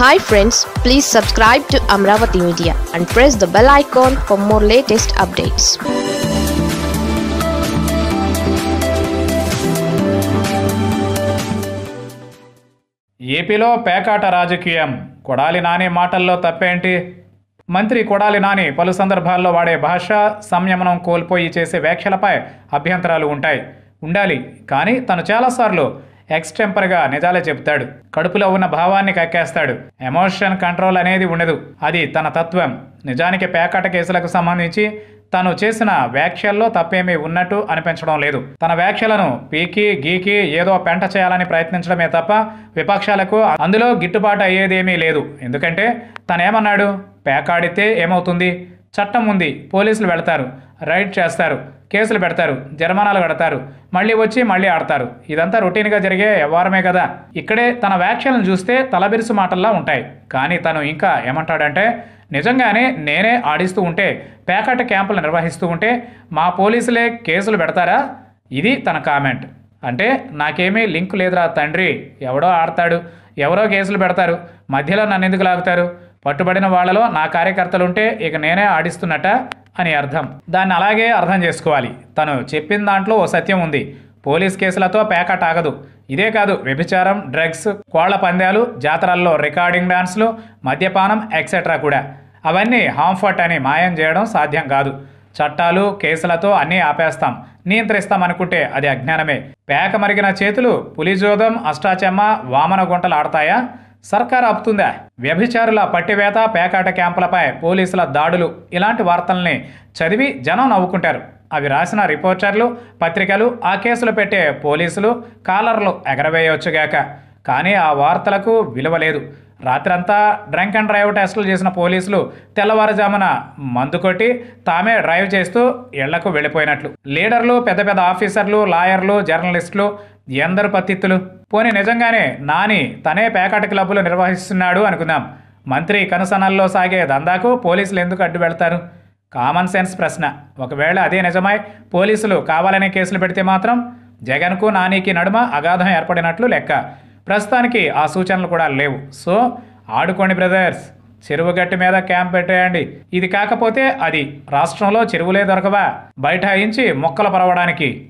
Hi friends please subscribe to Amaravati media and press the bell icon for more latest updates ఏపీలో పేకాట రాజకీయం. కొడాలి నాని మాటల్లో తప్పేంటి? మంత్రి కొడాలి నాని పలు సందర్భాల్లో వాడే భాష సంయమనం కోల్పోయి చేసే వ్యాఖ్యలపై అభ్యంతరాలు ఉంటాయి. ఉండాలి కానీ తను చాలాసార్లు ఎక్స్టెంపర్గా నిజాలే చెప్తాడు కడుపులో ఉన్న భావాన్ని కక్కేస్తాడు. ఎమోషన్ కంట్రోల్ అనేది ఉండదు. అది తన తత్వం. నిజానికి పేకాట కేసులకు సంబంధించి తను చేసిన వ్యాఖ్యల్లో తప్పేమీ ఉన్నట్టు అనిపించడం లేదు. తన వ్యాఖ్యలను పీకి గీకి ఏదో పెంట చేయాలని ప్రయత్నించడమే తప్ప విపక్షాలకు అందులో గిట్టుబాటు అయ్యేదేమీ లేదు. ఎందుకంటే తనేమన్నాడు? పేకాడితే ఏమవుతుంది? చట్టం ఉంది. పోలీసులు వెళతారు. రైడ్ చేస్తారు కేసులు పెడతారు జరిమానాలు కడతారు మళ్ళీ వచ్చి మళ్ళీ ఆడతారు. ఇదంతా రొటీన్గా జరిగే వ్యవహారమే కదా. ఇక్కడే తన వ్యాఖ్యలను చూస్తే తలబిరుసు మాటల్లా ఉంటాయి. కానీ తను ఇంకా ఏమంటాడంటే నిజంగానే నేనే ఆడిస్తూ ఉంటే పేకాట క్యాంపులు నిర్వహిస్తూ ఉంటే మా పోలీసులే కేసులు పెడతారా? ఇది తన కామెంట్. అంటే నాకేమీ లింక్ లేదురా తండ్రి ఎవడో ఆడతాడు ఎవరో కేసులు పెడతారు మధ్యలో నన్ను ఎందుకు లాగుతారు? పట్టుబడిన వాళ్ళలో నా కార్యకర్తలు ఉంటే ఇక నేనే ఆడిస్తున్నట్ట? అని అర్థం. దాన్ని అలాగే అర్థం చేసుకోవాలి. తను చెప్పిన దాంట్లో ఓ సత్యం ఉంది. పోలీస్ కేసులతో పేకటాగదు ఆగదు ఇదే కాదు వ్యభిచారం డ్రగ్స్ కోళ్ళ పందాలు జాతరల్లో రికార్డింగ్ డాన్స్లు మద్యపానం ఎక్సెట్రా కూడా. అవన్నీ హాంఫర్ట్ అని మాయం చేయడం సాధ్యం కాదు. చట్టాలు కేసులతో అన్నీ ఆపేస్తాం. నియంత్రిస్తాం అనుకుంటే అది అజ్ఞానమే. పేక మరిగిన చేతులు పులిజోదం అష్టాచెమ్మ వామన గుంటలు ఆడతాయా? సర్కార్ ఆపుతుందా? వ్యభిచారుల పట్టివేత పేకాట క్యాంపులపై పోలీసుల దాడులు. ఇలాంటి వార్తల్ని చదివి జనం నవ్వుకుంటారు. అవి రాసిన రిపోర్టర్లు పత్రికలు ఆ కేసులు పెట్టే పోలీసులు కాలర్లు ఎగరవేయవచ్చుగాక కానీ ఆ వార్తలకు విలువ లేదు. రాత్రంతా డ్రంక్ అండ్ డ్రైవ్ టెస్టులు చేసిన పోలీసులు తెల్లవారుజామున మందు కొట్టి తామే డ్రైవ్ చేస్తూ ఇళ్ళకు వెళ్ళిపోయినట్లు. లీడర్లు పెద్ద పెద్ద ఆఫీసర్లు లాయర్లు జర్నలిస్టులు ఎందరు పత్తిత్తులు? పోనీ నిజంగానే నాని తనే పేకాట క్లబ్బులు నిర్వహిస్తున్నాడు అనుకుందాం. మంత్రి కనుసనల్లో సాగే దందాకు పోలీసులు ఎందుకు అడ్డు వెళ్తారు? కామన్ సెన్స్ ప్రశ్న. ఒకవేళ అదే నిజమై పోలీసులు కావాలనే కేసులు పెడితే మాత్రం జగన్కు నానికి నడుమ అగాధం ఏర్పడినట్లు లెక్క. ప్రస్తుతానికి ఆ సూచనలు కూడా లేవు. సో ఆడుకోండి బ్రదర్స్. చెరువు గట్టి మీద క్యాంప్ పెట్టేయండి. ఇది కాకపోతే అది రాష్ట్రంలో చెరువులే దొరకవా? బైఠాయించి మొక్కలు పరవడానికి.